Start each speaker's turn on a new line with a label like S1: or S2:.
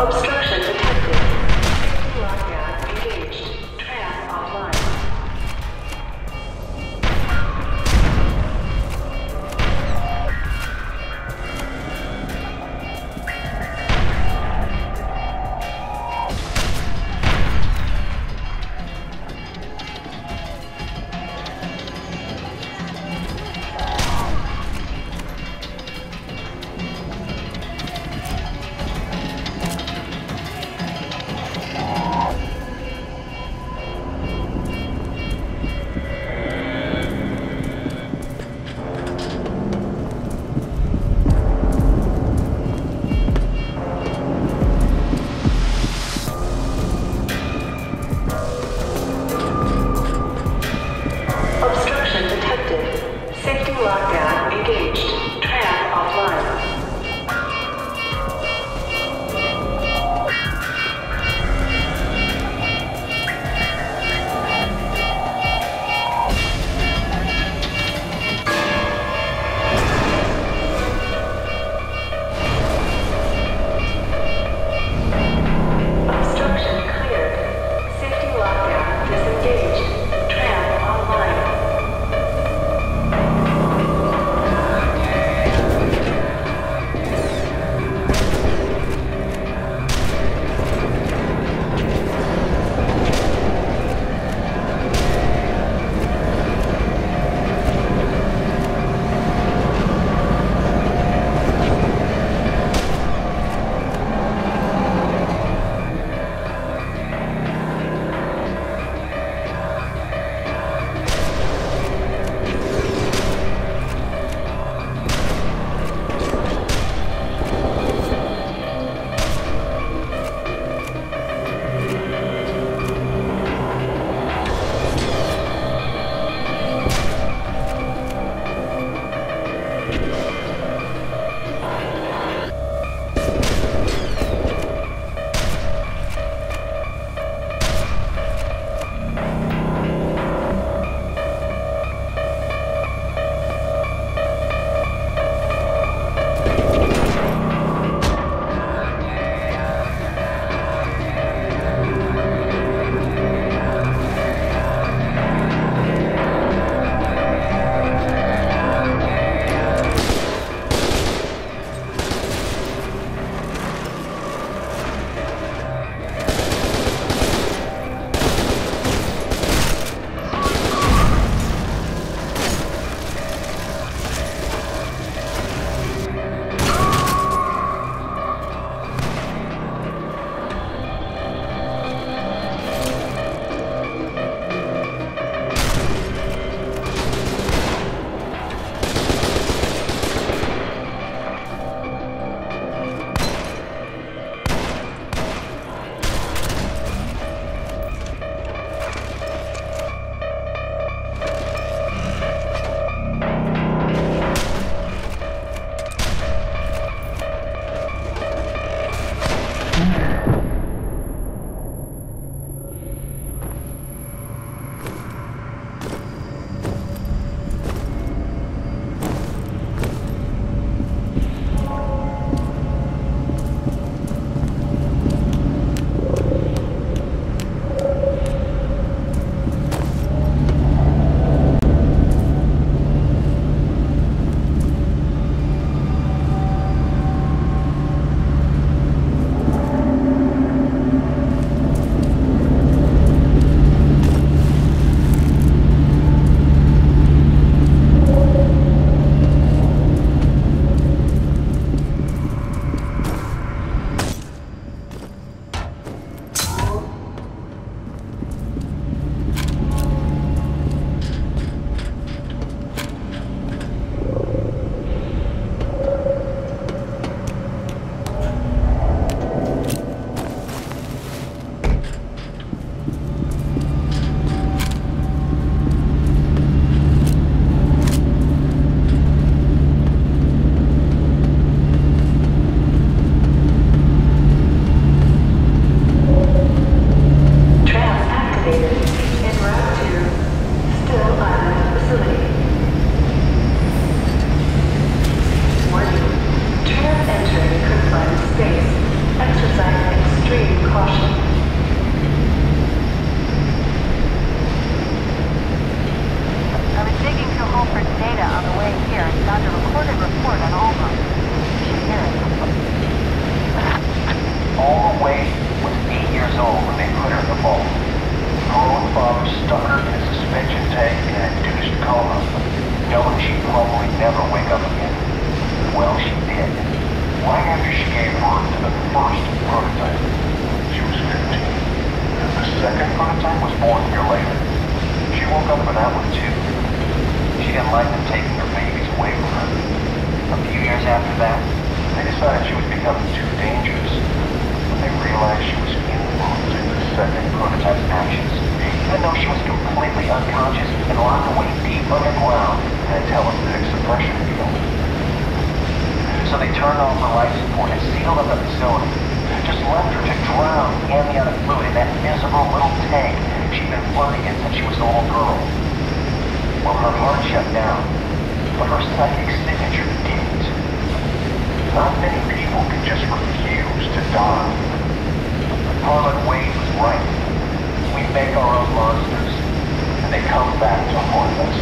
S1: Obscure. Prototype was born a year later. She woke up for that one too. She didn't like them taking her babies away from her. A few years after that, they decided she was becoming too dangerous. When they realized she was influencing the second prototype's actions, even though she was completely unconscious and locked away deep underground in a telepathic suppression field. So they turned off her life support and sealed up the facility. Just left her to drown amniotic fluid in that miserable little tank she'd been floating in since she was a little girl. Well, her heart shut down, but her psychic signature didn't. Not many people can just refuse to die. Harlan Wade was right. We make our own monsters, and they come back to haunt us.